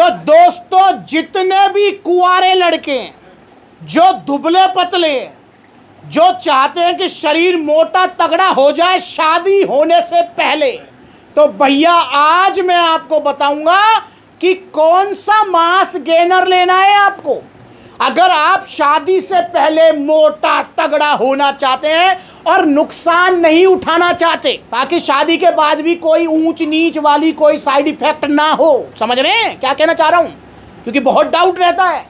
तो दोस्तों, जितने भी कुआरे लड़के हैं, जो दुबले पतले जो चाहते हैं कि शरीर मोटा तगड़ा हो जाए, शादी होने से पहले तो भैया, आज मैं आपको बताऊँगा कि कौन सा मास गेनर लेना है आपको। अगर आप शादी से पहले मोटा तगड़ा होना चाहते हैं और नुकसान नहीं उठाना चाहते, ताकि शादी के बाद भी कोई ऊंच नीच वाली कोई साइड इफ़ेक्ट ना हो। समझ रहे हैं? क्या कहना चाह रहा हूँ? क्योंकि बहुत डाउट रहता है।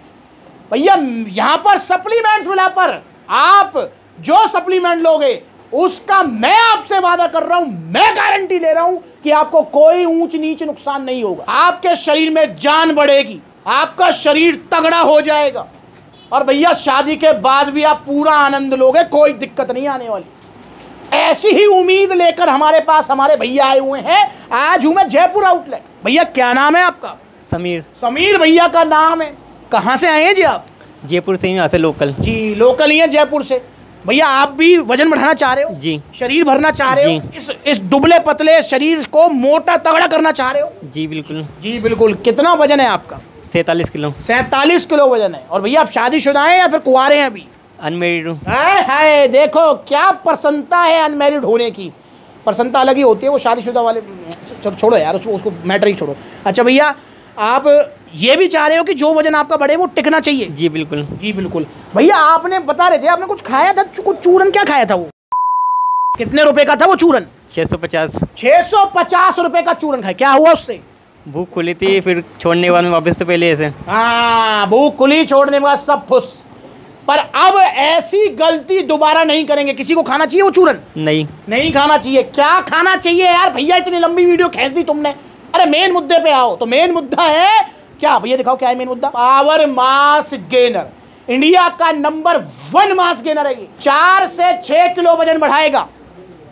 भैया, यहाँ पर सप्लीमेंट मिला पर आप जो सप्लीमेंट लोगे, उसका मैं आपसे वादा कर रहा हूँ, मैं गारंटी ले रहा हूँ कि आपको कोई ऊंच नीच नुकसान नहीं होगा। आपके शरीर में जान बढ़ेगी, आपका शरीर तगड़ा हो जाएगा। और भैया शादी के बाद भी आप पूरा आनंद लोगे कोई दिक्कत नहीं आने वाली। ऐसी ही उम्मीद लेकर हमारे पास हमारे भैया आए हुए हैं। आज हूँ मैं जयपुर आउटलेट। भैया क्या नाम है आपका? समीर। समीर भैया का नाम है। कहाँ से आए हैं जी आप? जयपुर से ही यहाँ से लोकल। जी लोकल ही है जयपुर से। भैया आप भी वज़न बढ़ाना चाह रहे हो? जी। शरीर भरना चाह रहे हो? इस इस दुबले पतले शरीर को मोटा तगड़ा करना चाह रहे हो? जी बिल्कुल। जी बिल्कुल। कितना वज़न है आपका? सैंतालीस किलो। सैतालीस किलो वज़न है। और भैया आप शादीशुदा हैं या फिर कुआरे हैं अभी? अनमेरिड हूँ। हाय हाय देखो क्या प्रसन्नता है अनमेरिड होने की। प्रसन्नता अलग ही होती है वो शादीशुदा वाले। छोड़ो यार उसको उसको मैटर ही छोड़ो। अच्छा भैया आप ये भी चाह रहे हो कि जो वज़न आपका बढ़े वो टिकना चाहिए। जी बिल्कुल। जी बिल्कुल। भैया आपने बता रहे थे आपने कुछ खाया था? कुछ चूरन क्या खाया था वो? कितने रुपए का था वो चूरन? छः सौ पचास। छह सौ पचास रुपए का चूरन खाया। क्या हुआ उससे? भूख खुली थी फिर छोड़ने के बाद में वापस से पहले ऐसे। हाँ भूख खुली छोड़ने के बाद सब फुस पर अब ऐसी गलती दोबारा नहीं करेंगे। किसी को खाना चाहिए वो चूरन? नहीं। नहीं खाना चाहिए। क्या खाना चाहिए यार? भैया इतनी लंबी वीडियो खींच दी तुमने। अरे मेन मुद्दे पे आओ। तो मेन मुद्दा है क्या भैया दिखाओ क्या है मेन मुद्दा? पावर मास गेनर इंडिया का नंबर वन मास गेनर है ये। चार से छह किलो वज़न बढ़ाएगा।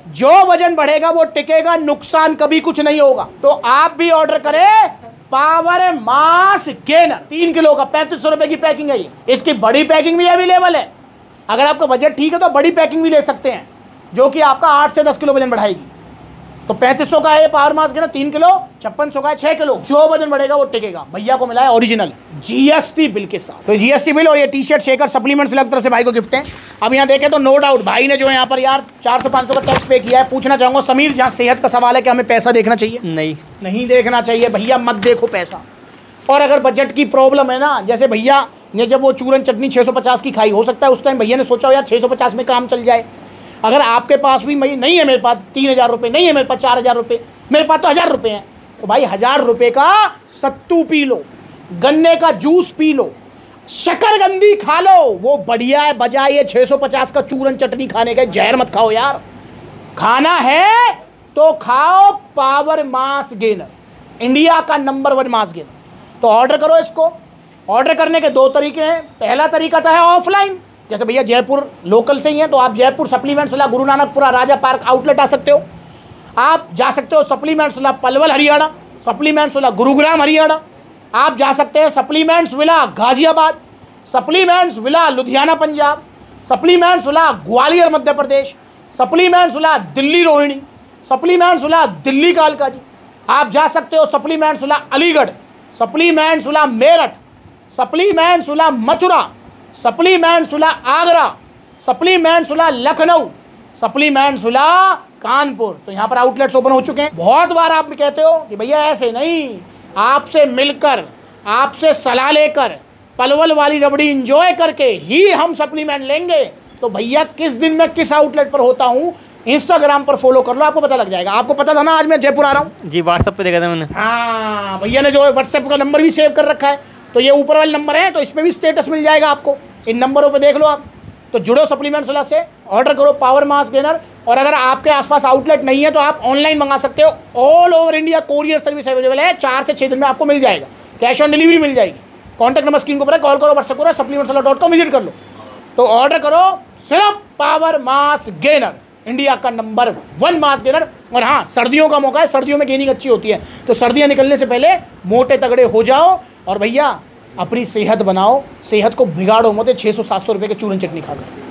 जो वज़न बढ़ेगा, वो टिकेगा, नुकसान कभी कुछ नहीं होगा। तो आप भी ऑर्डर करें पावर मास गेनर तीन किलो का, पैंतीस सौ रुपए की पैकिंग है ये। इसकी बड़ी पैकिंग भी अवेलेबल है। अगर आपका बजट ठीक है तो बड़ी पैकिंग भी ले सकते हैं, जो कि आपका आठ से दस किलो वज़न बढ़ाएगी। तो पैंतीस सौ का है पावर मास के ना तीन किलो छप्पन सौ का है छह किलो। जो वज़न बढ़ेगा वो टिकेगा। भैया को मिला है ओरिजिनल जीएसटी बिल के साथ। तो जीएसटी बिल और ये टी शर्ट शेकर सप्लीमेंट्स अलग तरफ़ से भाई को गिफ्ट हैं। अब यहाँ देखें तो नो डाउट भाई ने जो है यहाँ पर यार चार सौ पाँच सौ का टैक्स पे किया है। पूछना चाहूँगा समीर जहाँ सेहत का सवाल है कि हमें पैसा देखना चाहिए? नहीं। नहीं देखना चाहिए। भैया मत देखो पैसा। और अगर बजट की प्रॉब्लम है ना जैसे भैया ने जब वो चूरन चटनी 650 की खाई हो सकता है उस टाइम भैया ने सोचा हो यार 650 में काम चल जाए। अगर आपके पास भी भाई नहीं है मेरे पास, तीन हज़ार रुपये नहीं है मेरे पास, चार हज़ार रुपये मेरे पास तो हज़ार रुपये हैं। तो भाई हज़ार रुपये का सत्तू पी लो, गन्ने का जूस पी लो, शकरगंदी खा लो, वो बढ़िया है, बजाय ये 650 का चूरन चटनी खाने का, जहर मत खाओ यार। खाना है तो खाओ पावर मास गेनर, इंडिया का नंबर वन मास गेनर। तो ऑर्डर करो इसको, ऑर्डर करने के दो तरीके हैं, पहला तरीका था है ऑफलाइन जैसे भैया जयपुर लोकल से ही हैं तो आप जयपुर सप्लीमेंट्स वाला गुरु नानकपुरा राजा पार्क आउटलेट आ सकते हो। आप जा सकते हो सप्लीमेंट्स वाला पलवल हरियाणा सप्लीमेंट्स वाला गुरुग्राम हरियाणा। आप जा सकते हैं supplements villa Ghaziabad supplements villa Ludhiana Punjab supplements villa Gwalior Madhya Pradesh supplements villa Delhi Rohini supplements villa Delhi कालका जी आप जा सकते हो supplements villa Aligarh supplements villa Meerut supplements villa Mathura. Supplements villa Agra supplements villa Lucknow supplements villa Kanpur. तो यहाँ पर outlets open हो चुके हैं। बहुत बार आप कहते हो कि भैया ऐसे नहीं आपसे मिलकर आपसे सलाह लेकर पलवल वाली रबड़ी इंजॉय करके ही हम सप्लीमेंट लेंगे। तो भैया किस दिन मैं किस आउटलेट पर होता हूँ इंस्टाग्राम पर फॉलो कर लो आपको पता लग जाएगा। आपको पता था ना आज मैं जयपुर आ रहा हूँ। जी व्हाट्सअप पे देखा था मैंने। हाँ भैया ने जो है व्हाट्सएप का नंबर भी सेव कर रखा है। तो ये ऊपर वाले नंबर है तो इस पर भी स्टेटस मिल जाएगा आपको। इन नंबरों पर देख लो आप। तो जुड़ो सप्लीमेंट्स वाला से ऑर्डर करो पावर मास गेनर और अगर आपके आसपास आउटलेट नहीं है तो आप ऑनलाइन मंगा सकते हो। All over India courier service available है। चार से छः दिन में आपको मिल जाएगा। कैश ऑन डिलीवरी मिल जाएगी। कॉन्टैक्ट नंबर स्क्रीन को पर कॉल करो व्हाट्सअप करो सप्लीमेंट्स वाला डॉट कॉम विज़िट कर लो। तो ऑर्डर करो, सिर्फ़ पावर मास गेनर इंडिया का नंबर वन मास गेनर और हाँ सर्दियों का मौका है। सर्दियों में गेनिंग अच्छी होती है। तो सर्दियाँ निकलने से पहले मोटे तगड़े हो जाओ। और भैया, अपनी सेहत बनाओ, सेहत को बिगाड़ो मत छः सौ, सात सौ रुपये के चूरन चटनी खाकर।